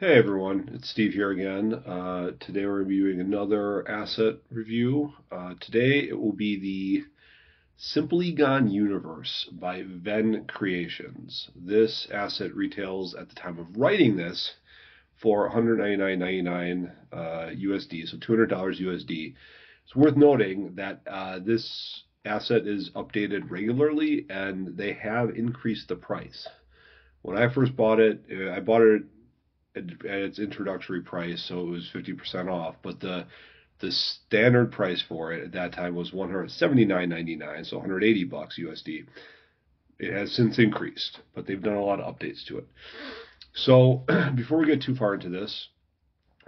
Hey everyone, it's Steve here again. Uh, today we're reviewing another asset review. Uh, today it will be the Simpligon Universe by Venn Creations. This asset retails at the time of writing this for $199.99 uh, USD, so $200 USD. It's worth noting that uh, this asset is updated regularly and they have increased the price. When I first bought it, I bought it at its introductory price, so it was 50% off. But the the standard price for it at that time was 179.99, so 180 bucks USD. It has since increased, but they've done a lot of updates to it. So before we get too far into this,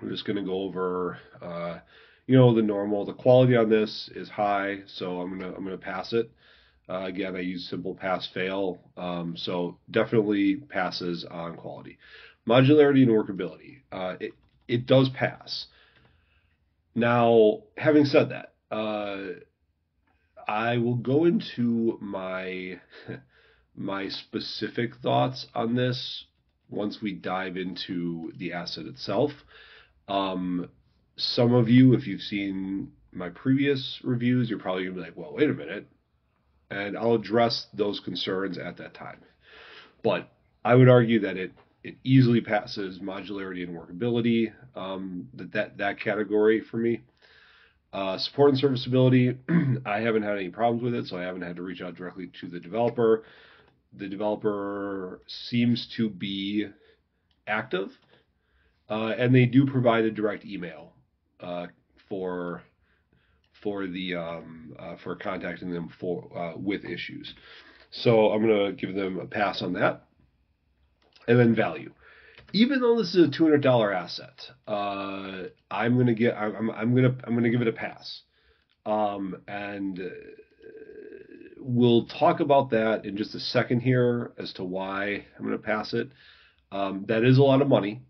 I'm just going to go over, uh, you know, the normal. The quality on this is high, so I'm gonna I'm gonna pass it. Uh, again, I use simple pass fail, um, so definitely passes on quality. Modularity and workability. Uh, it, it does pass. Now, having said that, uh, I will go into my my specific thoughts on this once we dive into the asset itself. Um, some of you, if you've seen my previous reviews, you're probably gonna be like, "Well, wait a minute," and I'll address those concerns at that time. But I would argue that it it easily passes modularity and workability, um, that, that, that category for me. Uh, support and serviceability, I haven't had any problems with it, so I haven't had to reach out directly to the developer. The developer seems to be active, uh, and they do provide a direct email uh, for for the um, uh, for contacting them for uh, with issues. So I'm gonna give them a pass on that and then value. Even though this is a two hundred dollar asset, uh, I'm gonna get I'm, I'm gonna I'm gonna give it a pass, um, and uh, we'll talk about that in just a second here as to why I'm gonna pass it. Um, that is a lot of money,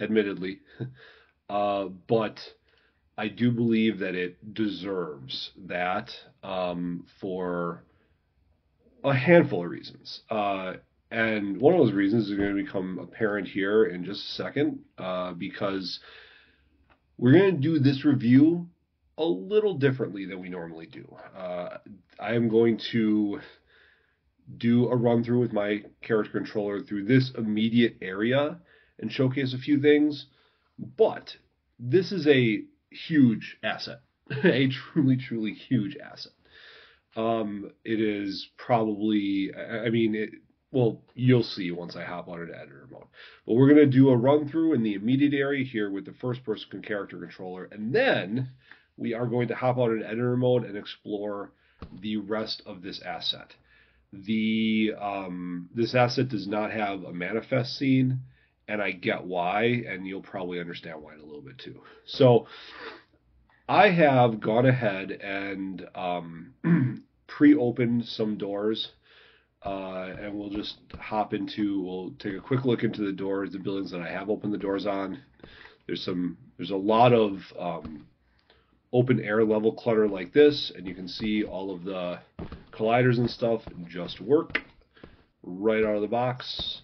admittedly, uh, but I do believe that it deserves that um, for a handful of reasons. Uh, and one of those reasons is going to become apparent here in just a second uh, because we're going to do this review a little differently than we normally do. Uh, I am going to do a run through with my character controller through this immediate area and showcase a few things, but this is a huge asset, a truly, truly huge asset. Um, it is probably, I mean, it, well, you'll see once I hop on into editor mode. But we're going to do a run through in the immediate area here with the first person character controller. And then we are going to hop on into editor mode and explore the rest of this asset. The um, This asset does not have a manifest scene, and I get why, and you'll probably understand why in a little bit too. So I have gone ahead and um, pre-opened some doors uh, and we'll just hop into. We'll take a quick look into the doors, the buildings that I have opened the doors on. There's some. There's a lot of um, open air level clutter like this, and you can see all of the colliders and stuff just work right out of the box.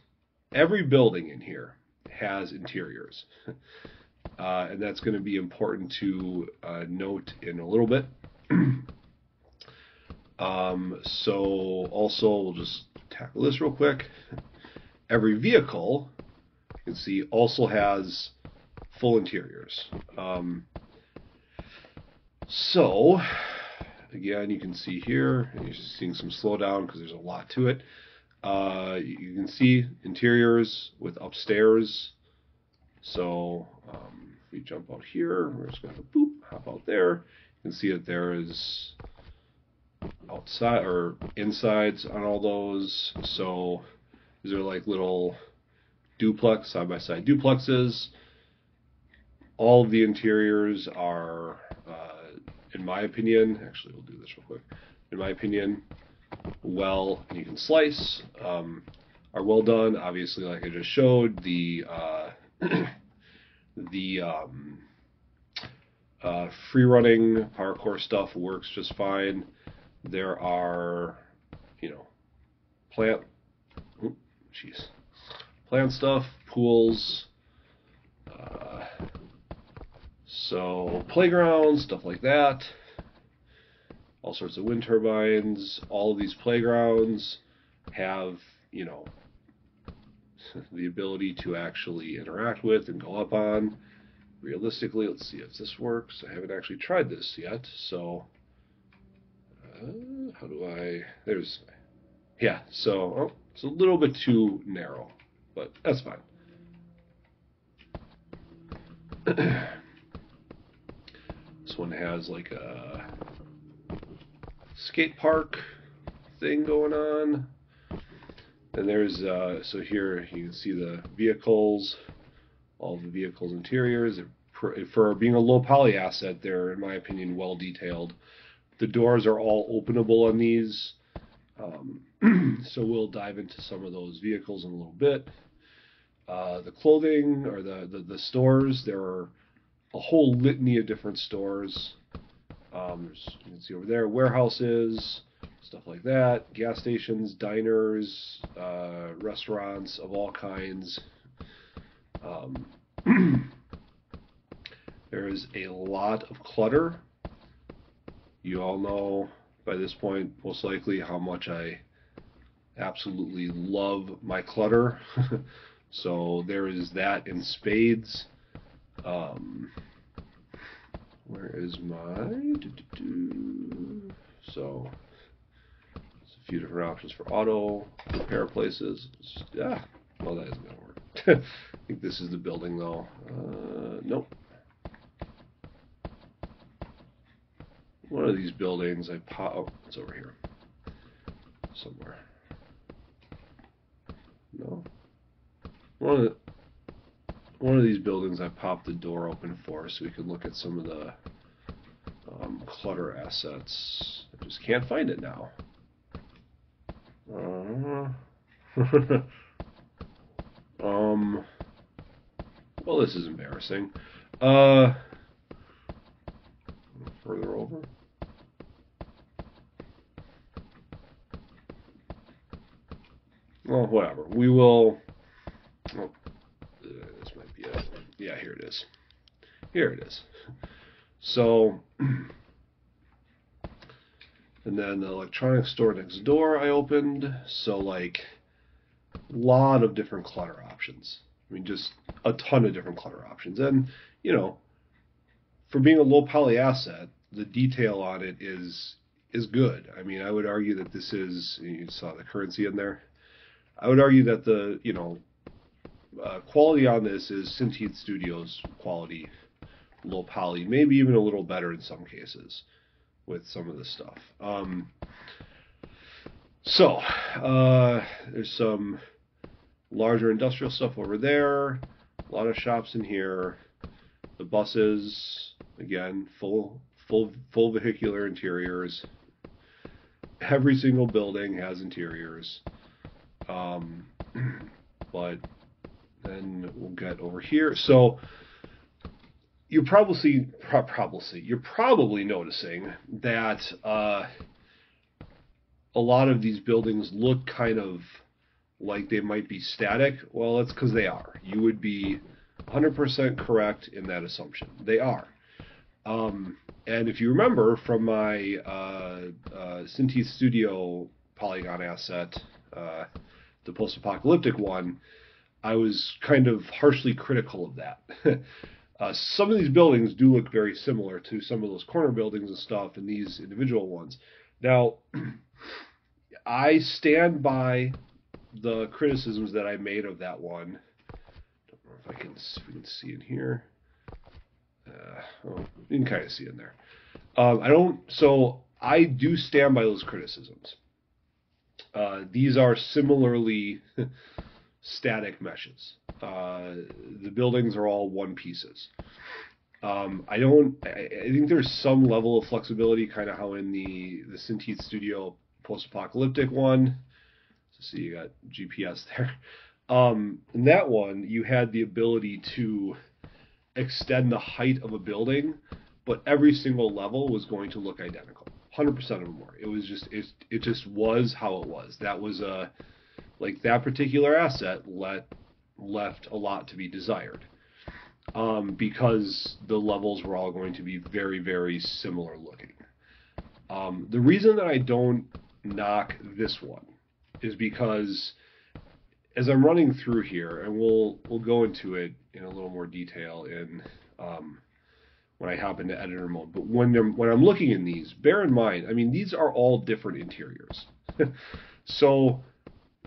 Every building in here has interiors, uh, and that's going to be important to uh, note in a little bit. Um, so also, we'll just tackle this real quick. Every vehicle, you can see, also has full interiors. Um, so, again, you can see here, you're seeing some slowdown because there's a lot to it. Uh, you can see interiors with upstairs. So, um, if we jump out here, we're just going to boop, hop out there. You can see that there is outside or insides on all those. So these are like little duplex side by side duplexes. All of the interiors are, uh, in my opinion, actually we'll do this real quick. In my opinion, well, and you can slice, um, are well done. Obviously, like I just showed, the uh, the um, uh, free running parkour stuff works just fine. There are, you know, plant, jeez, plant stuff, pools, uh, So playgrounds, stuff like that. All sorts of wind turbines. All of these playgrounds have, you know, the ability to actually interact with and go up on. Realistically, let's see if this works. I haven't actually tried this yet, so uh, how do I? There's, yeah. So oh, it's a little bit too narrow, but that's fine. this one has like a skate park thing going on. And there's, uh, so here you can see the vehicles, all the vehicles interiors. For being a low poly asset, they're, in my opinion, well detailed. The doors are all openable on these. Um, so we'll dive into some of those vehicles in a little bit. Uh, the clothing or the, the, the, stores, there are a whole litany of different stores. Um, you can see over there warehouses, stuff like that, gas stations, diners, uh, restaurants of all kinds. Um, there is a lot of clutter. You all know by this point, most likely, how much I absolutely love my clutter. so there is that in spades. Um, where is my? So there's a few different options for auto repair places. Yeah, well that isn't gonna work. I think this is the building though. Uh, nope. One of these buildings I pop. Oh, it's over here somewhere. No. One of the, one of these buildings I popped the door open for so we could look at some of the um, clutter assets. I just can't find it now. Uh, um. Well, this is embarrassing. Uh. Further over. Well, whatever. We will. Oh, this might be it. Yeah, here it is. Here it is. So, and then the electronics store next door I opened. So, like, a lot of different clutter options. I mean, just a ton of different clutter options. And, you know, for being a low poly asset, the detail on it is is good. I mean, I would argue that this is you saw the currency in there. I would argue that the you know uh, quality on this is Synty Studios quality, low poly, maybe even a little better in some cases with some of the stuff. Um, so uh, there's some larger industrial stuff over there, a lot of shops in here. The buses, again, full full full vehicular interiors. Every single building has interiors. Um, but then we'll get over here. So you probably see, probably you're probably noticing that uh, a lot of these buildings look kind of like they might be static. Well, that's because they are. You would be 100% correct in that assumption. They are. Um, and if you remember from my uh, uh, Studio Polygon asset, uh, the post-apocalyptic one, I was kind of harshly critical of that. uh, some of these buildings do look very similar to some of those corner buildings and stuff, and these individual ones. Now, I stand by the criticisms that I made of that one. Don't know if I can, if we can see in here. Uh, oh, you can kind of see in there. Um, I don't. So I do stand by those criticisms. Uh, these are similarly static meshes. Uh, the buildings are all one pieces. Um, I don't. I, I, think there's some level of flexibility, kind of how in the the Synty Studio post-apocalyptic one. So see, you got GPS there. Um, in that one, you had the ability to extend the height of a building, but every single level was going to look identical. 100% of them were. It was just it, it just was how it was. That was a like that particular asset let left a lot to be desired. um, because the levels were all going to be very, very similar looking. Um, the reason that I don't knock this one is because as I'm running through here, and we'll we'll go into it in a little more detail in um, when I hop into editor mode. But when I'm, when I'm looking in these, bear in mind, I mean these are all different interiors. so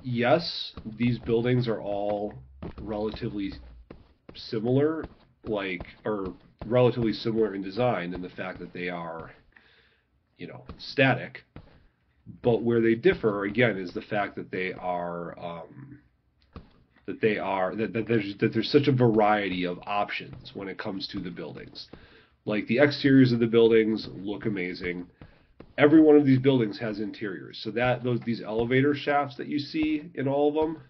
yes, these buildings are all relatively similar, like or relatively similar in design in the fact that they are, you know, static. But where they differ again is the fact that they are um, that they are that, that there's that there's such a variety of options when it comes to the buildings. Like the exteriors of the buildings look amazing. Every one of these buildings has interiors. So that those these elevator shafts that you see in all of them,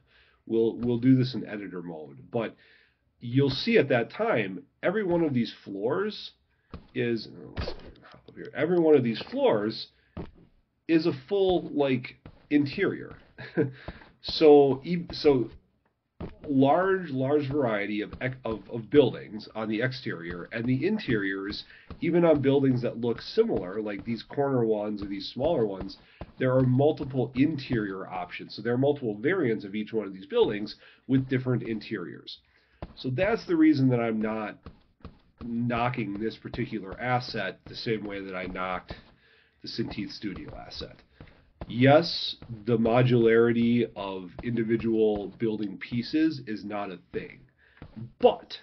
we'll we'll do this in editor mode. But you'll see at that time, every one of these floors is oh, every one of these floors is a full like interior. so so large, large variety of, of, of, buildings on the exterior and the interiors, even on buildings that look similar, like these corner ones or these smaller ones, there are multiple interior options. So there are multiple variants of each one of these buildings with different interiors. So that's the reason that I'm not knocking this particular asset the same way that I knocked the Synty Studio asset yes, the modularity of individual building pieces is not a thing, but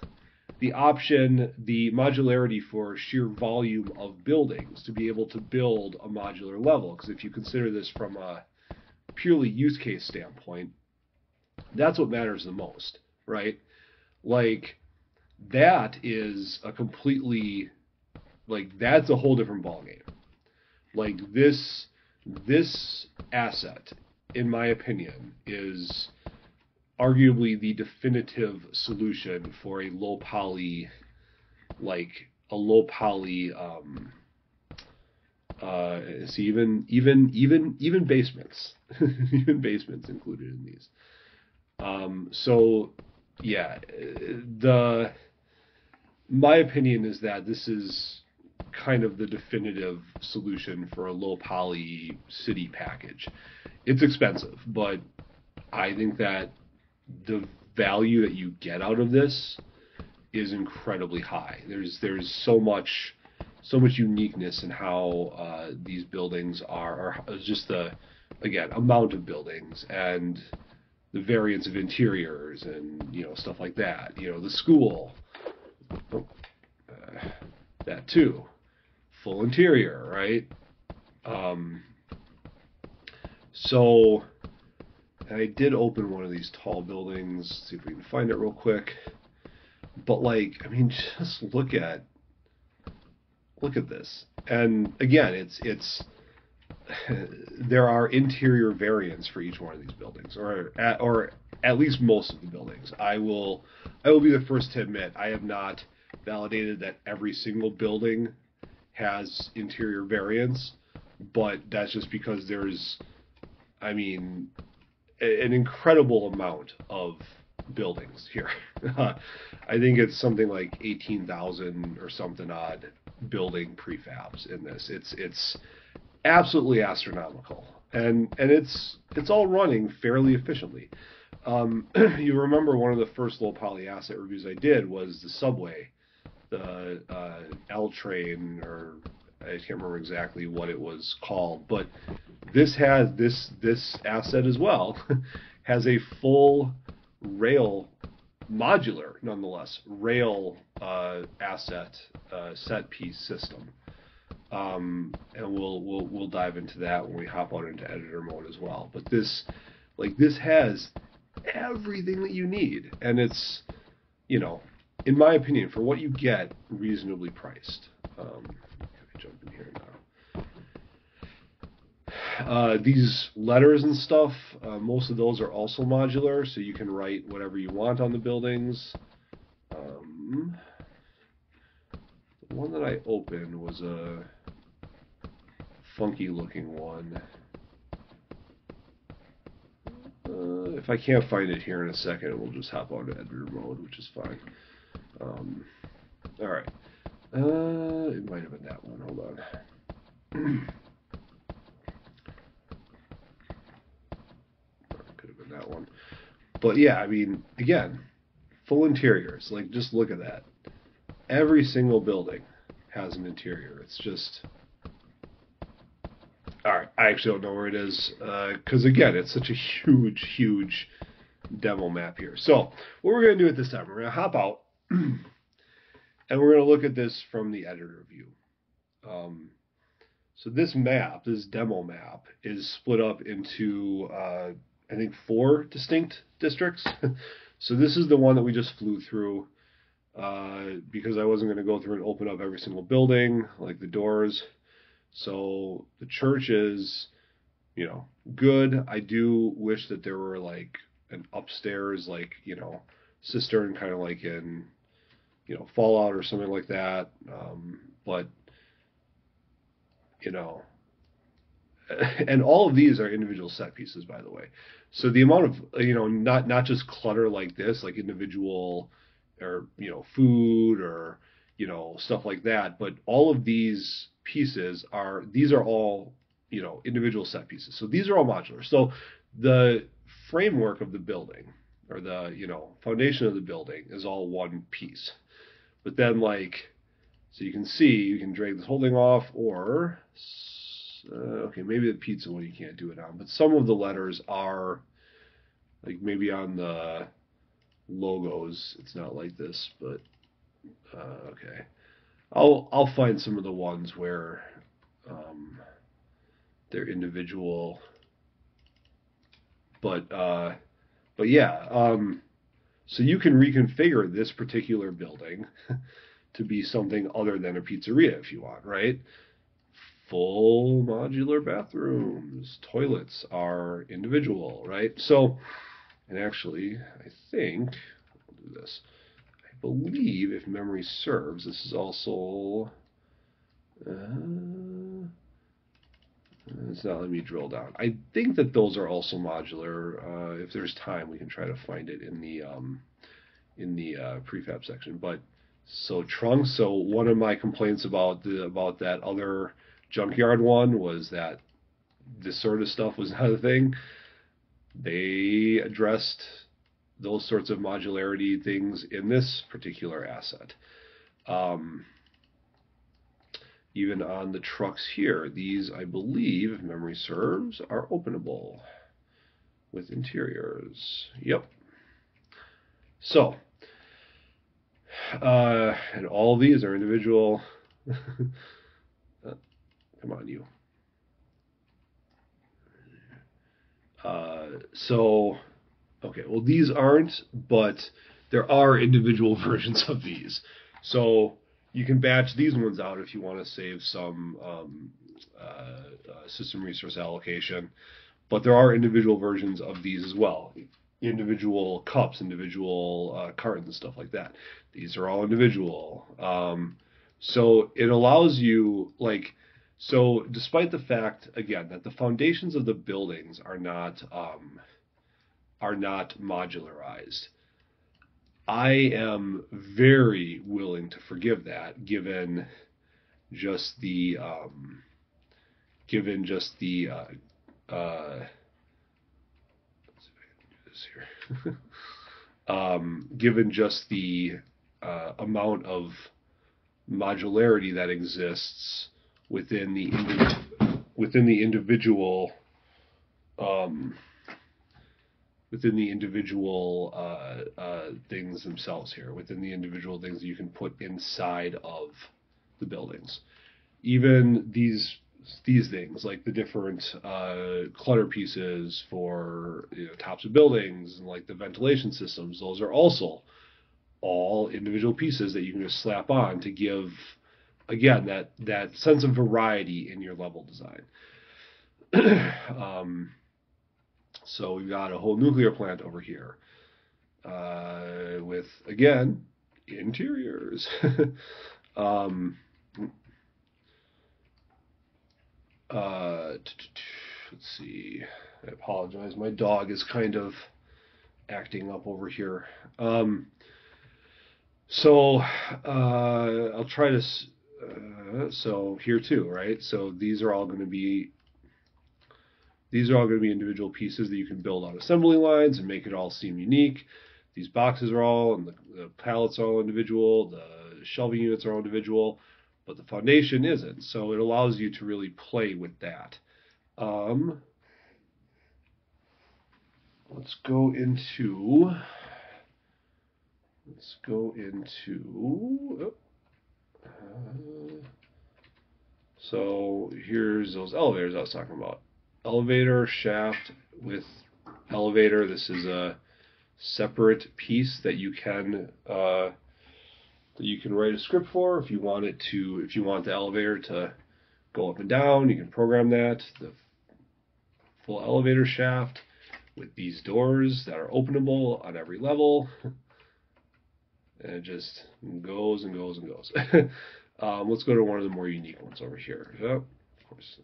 the option, the modularity for sheer volume of buildings to be able to build a modular level, because if you consider this from a purely use case standpoint, that's what matters the most, right? Like that is a completely like that's a whole different ballgame. Like this this asset, in my opinion, is arguably the definitive solution for a low poly, like a low poly. Um, uh, see, even even even even basements, even basements included in these. Um, so, yeah, the my opinion is that this is kind of the definitive solution for a low poly city package. It's expensive, but I think that the value that you get out of this is incredibly high. There's there's so much so much uniqueness in how uh, these buildings are, or just the again amount of buildings and the variance of interiors and you know stuff like that. You know the school, oh, uh, that too full interior, right? Um, so I did open one of these tall buildings. See if we can find it real quick. But like, I mean, just look at look at this. And again, it's it's there are interior variants for each one of these buildings, or at, or at least most of the buildings. I will I will be the first to admit I have not validated that every single building has interior variants, but that's just because there's, I mean, an incredible amount of buildings here. I think it's something like 18,000 or something odd building prefabs in this. It's it's absolutely astronomical, and and it's it's all running fairly efficiently. Um, you remember one of the first low poly asset reviews I did was the subway the uh, L train, or I can't remember exactly what it was called, but this has this this asset as well has a full rail modular, nonetheless, rail uh, asset uh, set piece system. Um, and we'll we'll we'll dive into that when we hop on into editor mode as well. But this, like this, has everything that you need, and it's you know in my opinion, for what you get, reasonably priced. Um, jump in here now. Uh, these letters and stuff, uh, most of those are also modular, so you can write whatever you want on the buildings. Um, the one that I opened was a funky looking one. Uh, if I can't find it here in a second, we'll just hop on to editor mode, which is fine. Um, all right. Uh, it might have been that one. Hold on. Could have been that one. But yeah, I mean, again, full interiors. Like, just look at that. Every single building has an interior. It's just. All right, I actually don't know where it is because uh, again, it's such a huge, huge demo map here. So what we're going to do at this time, we're going to hop out and we're going to look at this from the editor view. Um, so this map, this demo map, is split up into uh, I think four distinct districts. so this is the one that we just flew through uh, because I wasn't going to go through and open up every single building, like the doors. So the church is, you know, good. I do wish that there were like an upstairs, like, you know, cistern kind of like in, you know, Fallout or something like that. Um, but, you know, and all of these are individual set pieces, by the way. So the amount of, you know, not, not just clutter like this, like individual or, you know, food or, you know, stuff like that, but all of these pieces are, these are all, you know, individual set pieces. So these are all modular. So the framework of the building or the you know foundation of the building is all one piece but then like so you can see you can drag this whole thing off or uh, okay maybe the pizza one you can't do it on but some of the letters are like maybe on the logos it's not like this but uh, okay. I'll I'll find some of the ones where um, they're individual. But uh, but yeah, um, so you can reconfigure this particular building to be something other than a pizzeria if you want, right? Full modular bathrooms, toilets are individual, right? So, and actually, I think I'll do this. I believe, if memory serves, this is also. Uh, it's not letting me drill down. I think that those are also modular. Uh, if there's time, we can try to find it in the um, in the uh, prefab section. But so trunks. So one of my complaints about the about that other junkyard one was that this sort of stuff was not a thing. They addressed those sorts of modularity things in this particular asset. Um, even on the trucks here. These, I believe, if memory serves, are openable with interiors. Yep. So, uh, and all these are individual. uh, come on, you. Uh, so, okay, well, these aren't, but there are individual versions of these. So, you can batch these ones out if you want to save some um, uh, uh, system resource allocation. But there are individual versions of these as well. Individual cups, individual uh, cartons, stuff like that. These are all individual. Um, so it allows you, like, so despite the fact, again, that the foundations of the buildings are not um, are not modularized I am very willing to forgive that, given just the um, given just the uh, uh, um, given just the uh, amount of modularity that exists within the within the individual um, within the individual uh, uh, things themselves here, within the individual things that you can put inside of the buildings. Even these these things, like the different uh, clutter pieces for you know, tops of buildings and like the ventilation systems, those are also all individual pieces that you can just slap on to give again that that sense of variety in your level design. um, so we've got a whole nuclear plant over here uh, with, again, interiors. um, uh, let's see. I apologize. My dog is kind of acting up over here. Um, So uh, I'll try to. Uh, so here too, right? So these are all going to be these are all going to be individual pieces that you can build on assembly lines and make it all seem unique. These boxes are all, and the, the pallets are all individual. The shelving units are all individual, but the foundation isn't. So it allows you to really play with that. Um, let's go into let's go into uh, so here's those elevators I was talking about elevator shaft with elevator this is a separate piece that you can uh, that you can write a script for if you want it to if you want the elevator to go up and down you can program that the full elevator shaft with these doors that are openable on every level. and it just goes and goes and goes. um, let's go to one of the more unique ones over here. Yep, of course.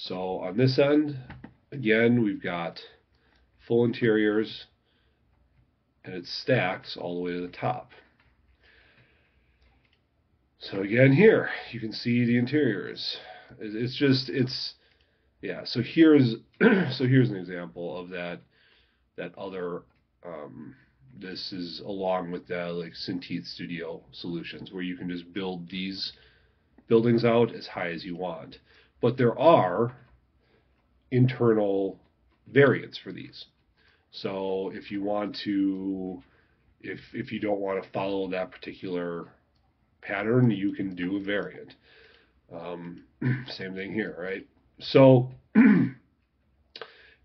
So on this end, again, we've got full interiors, and it stacks all the way to the top. So again, here you can see the interiors. It's just it's yeah. So here's so here's an example of that that other. Um, this is along with the like Synty Studio solutions where you can just build these buildings out as high as you want. But there are internal variants for these. So if you want to, if if you don't want to follow that particular pattern, you can do a variant. Um, same thing here, right? So, and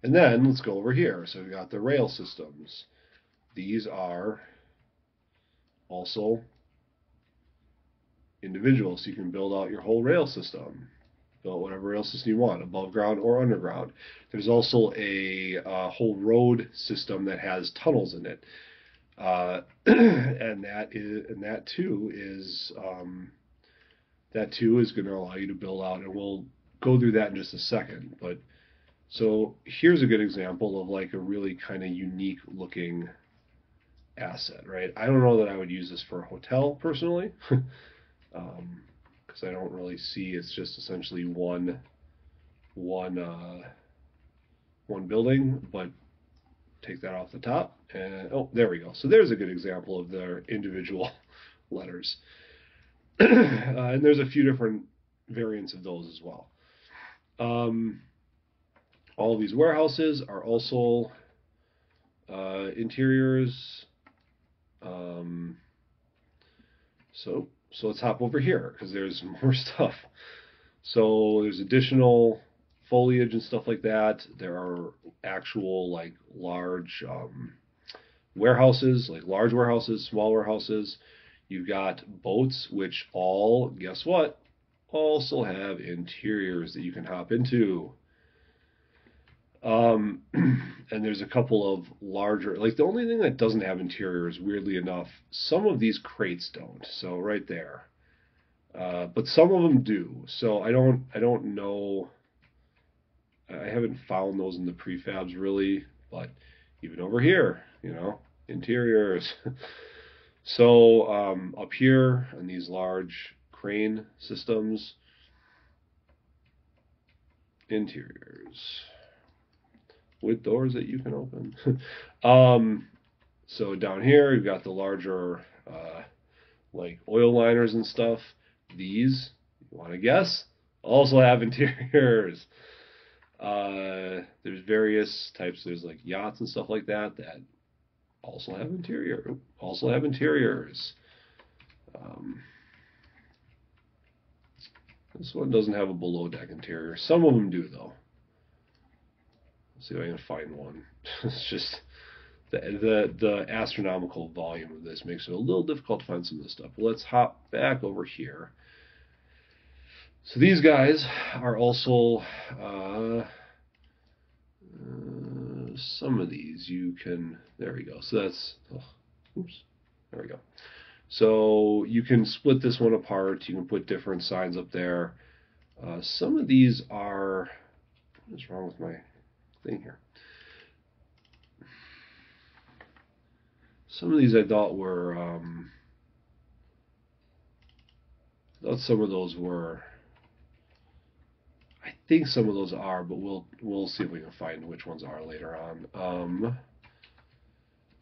then let's go over here. So we've got the rail systems. These are also individual, so you can build out your whole rail system. Build whatever else you want, above ground or underground. There's also a, a whole road system that has tunnels in it, uh, and that is and that too is um, that too is going to allow you to build out, and we'll go through that in just a second. But so here's a good example of like a really kind of unique looking asset, right? I don't know that I would use this for a hotel personally, because I don't really see it's just essentially one one uh, one building, but take that off the top and oh there we go. So there's a good example of their individual letters. Uh, and there's a few different variants of those as well. Um, all these warehouses are also uh, interiors. Um, so so let's hop over here because there's more stuff. So there's additional foliage and stuff like that. There are actual like large um, warehouses, like large warehouses, small warehouses. You've got boats, which all guess what? also have interiors that you can hop into. Um, and there's a couple of larger, like the only thing that doesn't have interiors, weirdly enough, some of these crates don't. So right there, uh, but some of them do. So I don't, I don't know. I haven't found those in the prefabs really, but even over here, you know, interiors. so um, up here on these large crane systems, interiors with doors that you can open. um, so down here you've got the larger uh, like oil liners and stuff. These, you want to guess, also have interiors. Uh, there's various types. There's like yachts and stuff like that that also have interior. Also have interiors. Um, this one doesn't have a below deck interior. Some of them do though. See if I can find one. it's just the, the the astronomical volume of this makes it a little difficult to find some of this stuff. Let's hop back over here. So these guys are also uh, uh, some of these you can. There we go. So that's. Oh, oops. There we go. So you can split this one apart. You can put different signs up there. Uh, some of these are, what is wrong with my thing here? Some of these I thought were, um, thought some of those were. I think some of those are, but we'll we'll see if we can find which ones are later on. Um,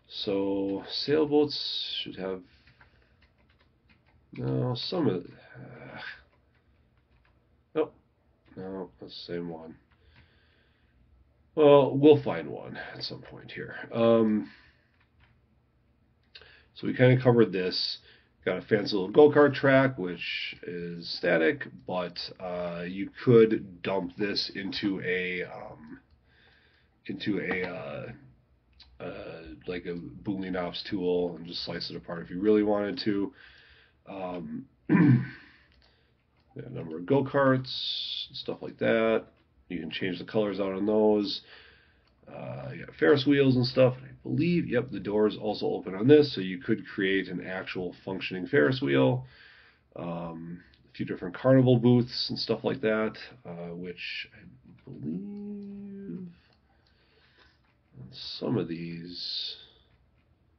so sailboats should have no some of. Uh, nope, no, the same one. Well, we'll find one at some point here. Um, so we kind of covered this. Got a fancy little go-kart track, which is static, but uh, you could dump this into a um, into a uh, uh, like a boolean ops tool and just slice it apart if you really wanted to. Um, a number of go-karts, stuff like that. You can change the colors out on those. Uh, you got Ferris wheels and stuff. And I believe, yep, the doors also open on this, so you could create an actual functioning Ferris wheel. Um, a few different carnival booths and stuff like that, uh, which I believe some of these,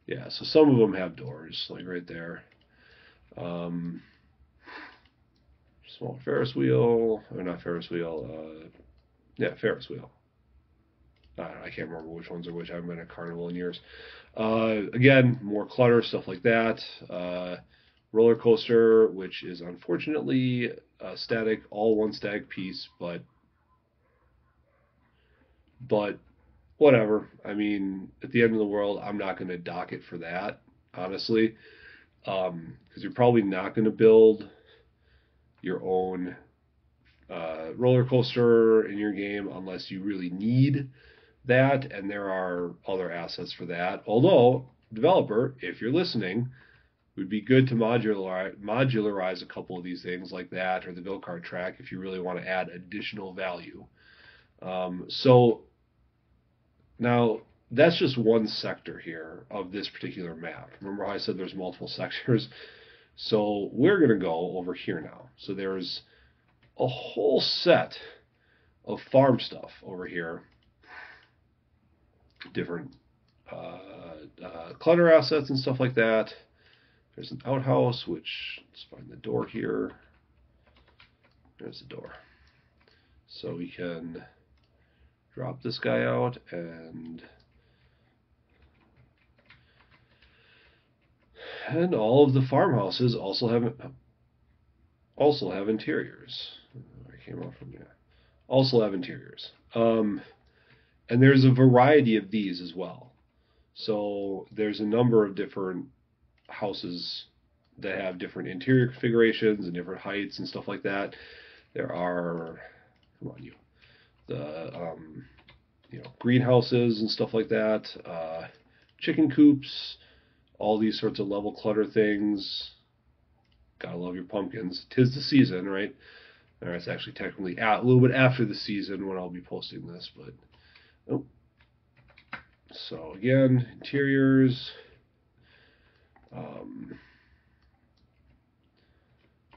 yeah, so some of them have doors, like right there. Um, small Ferris wheel, or not Ferris wheel, uh, yeah, Ferris wheel. Uh, I can't remember which ones are which. I haven't been at Carnival in years. Uh, again, more clutter, stuff like that. Uh, roller coaster, which is unfortunately a static, all one static piece, but but whatever. I mean, at the end of the world, I'm not going to dock it for that, honestly, because um, you're probably not going to build your own uh, roller coaster in your game unless you really need that, and there are other assets for that. Although, developer, if you're listening, it would be good to modularize, modularize a couple of these things like that or the go kart track if you really want to add additional value. Um, so now that's just one sector here of this particular map. Remember how I said there's multiple sectors? So we're going to go over here now. So there's a whole set of farm stuff over here different uh, uh, clutter assets and stuff like that. There's an outhouse, which let's find the door here. There's the door. So we can drop this guy out and and all of the farmhouses also have also have interiors. Came off from there. Also have interiors. Um, and there's a variety of these as well. So there's a number of different houses that have different interior configurations and different heights and stuff like that. There are, come on, you, the um, you know greenhouses and stuff like that, uh, chicken coops, all these sorts of level clutter things. Gotta love your pumpkins. Tis the season, right? Or it's actually technically out a little bit after the season when I'll be posting this, but Oh. So again, interiors. Um,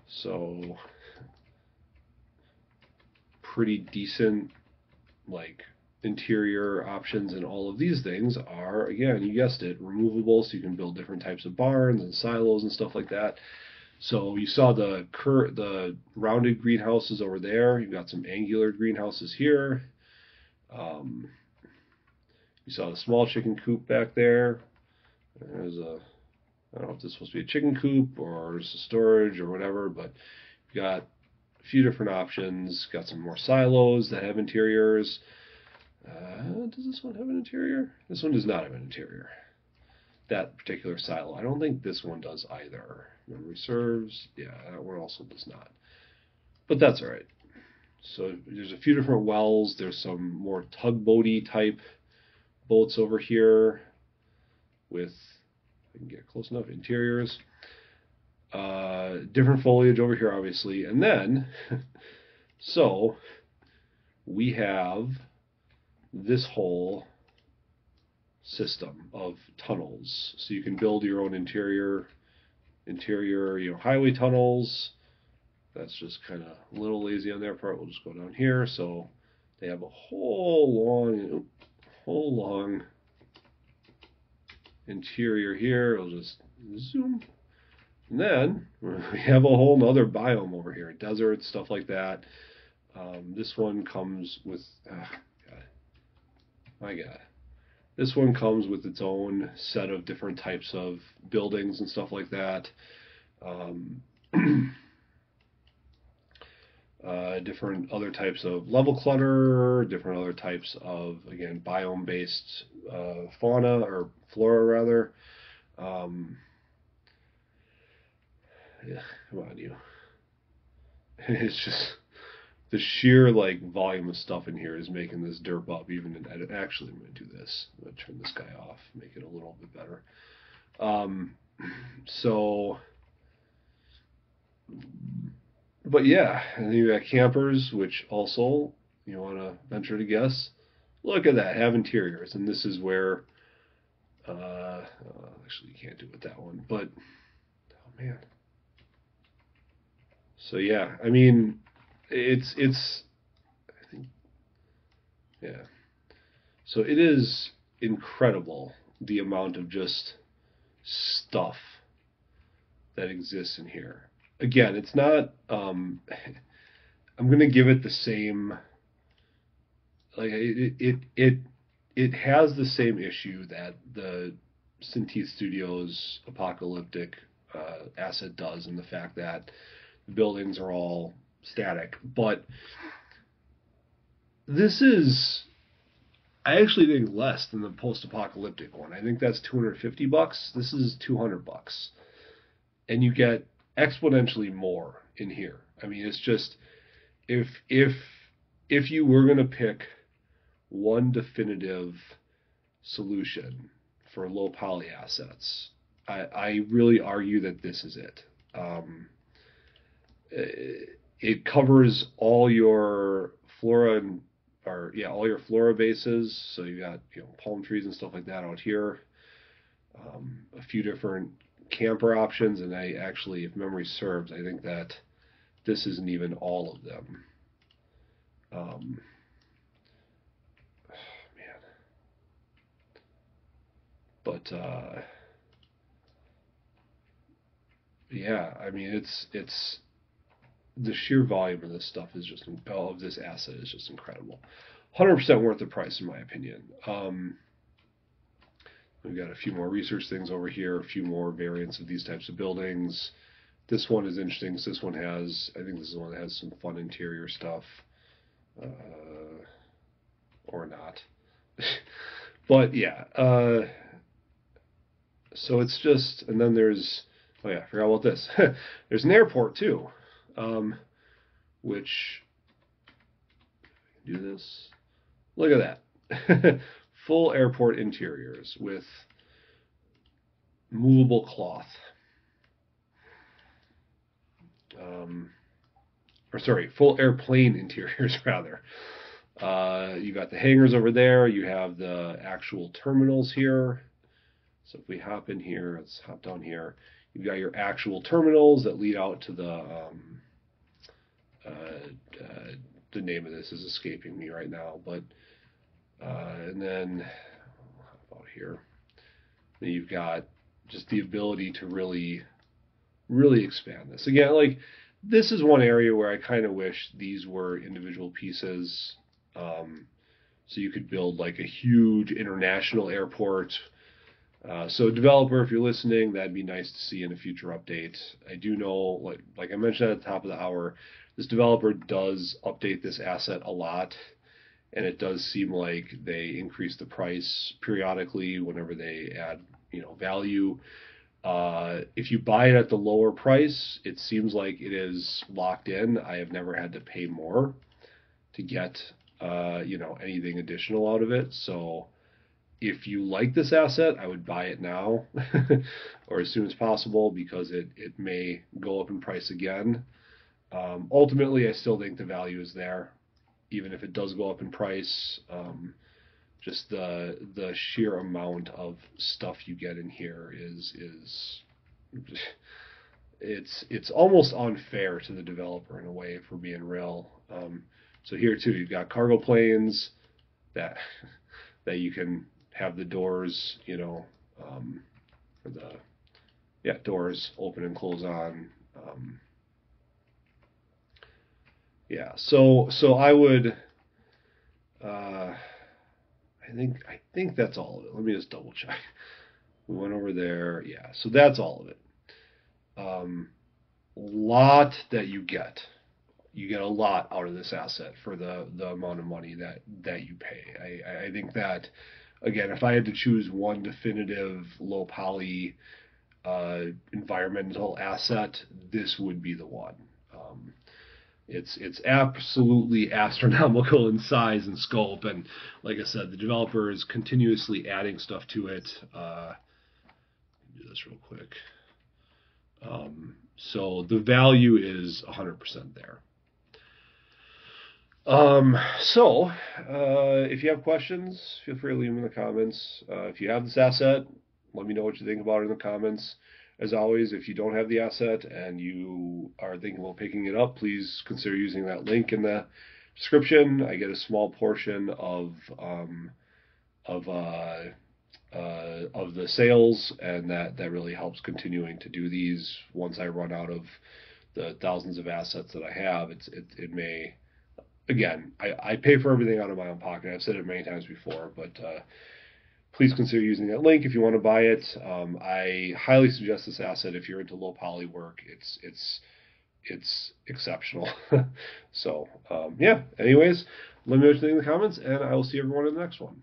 so pretty decent like interior options and all of these things are again you guessed it removable so you can build different types of barns and silos and stuff like that so you saw the cur- the rounded greenhouses over there you've got some angular greenhouses here um, you saw the small chicken coop back there. There's a, I don't know if this is supposed to be a chicken coop or just a storage or whatever, but you've got a few different options. Got some more silos that have interiors. Uh, does this one have an interior? This one does not have an interior. That particular silo. I don't think this one does either. Memory serves. Yeah, that one also does not. But that's all right. So there's a few different wells. There's some more tugboaty type boats over here with, I can get close enough, interiors. Uh, different foliage over here, obviously. And then, so we have this whole system of tunnels. So you can build your own interior, interior, you know, highway tunnels. That's just kind of a little lazy on their part. We'll just go down here. So they have a whole long, whole long interior here. We'll just zoom And then we have a whole other biome over here, desert, stuff like that. Um, this one comes with, oh, God, my God. This one comes with its own set of different types of buildings and stuff like that. Um, uh, different other types of level clutter, different other types of, again, biome based uh, fauna or flora, rather. Um, yeah, come on, you. It's just the sheer like volume of stuff in here is making this derp up. Even in edit. Actually, I'm going to do this. I'm going to turn this guy off, make it a little bit better. Um, so, but yeah, and then you got campers, which also you want to venture to guess. Look at that, have interiors, and this is where. Uh, uh, actually, you can't do it with that one, but oh man. So yeah, I mean, it's it's I think yeah. So it is incredible the amount of just stuff that exists in here. Again, it's not um I'm going to give it the same like it it it it has the same issue that the Synty Studios apocalyptic uh, asset does and the fact that the buildings are all static. But this is, I actually think less than the post-apocalyptic one. I think that's 250 bucks. This is 200 bucks, and you get exponentially more in here. I mean, it's just if if if you were going to pick one definitive solution for low poly assets, I, I really argue that this is it. Um, it covers all your flora and or yeah, all your flora bases. So you got you know palm trees and stuff like that out here. Um, a few different camper options, and I actually, if memory serves, I think that this isn't even all of them. Um, man, but uh, yeah, I mean it's it's the sheer volume of this stuff is just of this asset is just incredible. 100% worth the price in my opinion. Um, we've got a few more research things over here, a few more variants of these types of buildings. This one is interesting this one has, I think this is one that has some fun interior stuff, uh, or not. but yeah, uh, so it's just, and then there's, oh yeah, I forgot about this. there's an airport too um, which do this. Look at that. Full airport interiors with movable cloth. Um, or sorry, full airplane interiors rather. Uh, you got the hangars over there. You have the actual terminals here. So if we hop in here, let's hop down here. You've got your actual terminals that lead out to the um, the name of this is escaping me right now, but uh, and then about here? Then you've got just the ability to really, really expand this. Again, like this is one area where I kind of wish these were individual pieces. Um, so you could build like a huge international airport. Uh, so developer, if you're listening, that'd be nice to see in a future update. I do know, like like I mentioned at the top of the hour, this developer does update this asset a lot, and it does seem like they increase the price periodically whenever they add you know value. Uh, if you buy it at the lower price, it seems like it is locked in. I have never had to pay more to get uh, you know anything additional out of it. So if you like this asset, I would buy it now or as soon as possible because it, it may go up in price again. Um, ultimately, I still think the value is there, even if it does go up in price. Um, just the the sheer amount of stuff you get in here is is it's it's almost unfair to the developer in a way, for being real. Um, so here too, you've got cargo planes that that you can have the doors, you know, um, the yeah, doors open and close on. Um, yeah, so so I would. Uh, I think I think that's all of it. Let me just double check. We went over there. Yeah, so that's all of it. Um, lot that you get. You get a lot out of this asset for the the amount of money that that you pay. I I think that again, if I had to choose one definitive low poly uh, environmental asset, this would be the one. Um, it's it's absolutely astronomical in size and scope, and like I said, the developer is continuously adding stuff to it. Uh, do this real quick. Um, so the value is 100% there. Um, so, uh, if you have questions, feel free to leave them in the comments. Uh, if you have this asset, let me know what you think about it in the comments. As always, if you don't have the asset and you are thinking about picking it up, please consider using that link in the description. I get a small portion of um, of uh, uh, of the sales, and that that really helps continuing to do these. Once I run out of the thousands of assets that I have, it's it, it may again I, I pay for everything out of my own pocket. I've said it many times before, but uh, please consider using that link if you want to buy it. Um, I highly suggest this asset if you're into low poly work. It's it's it's exceptional. so um, yeah. Anyways, let me know what you think in the comments, and I will see everyone in the next one.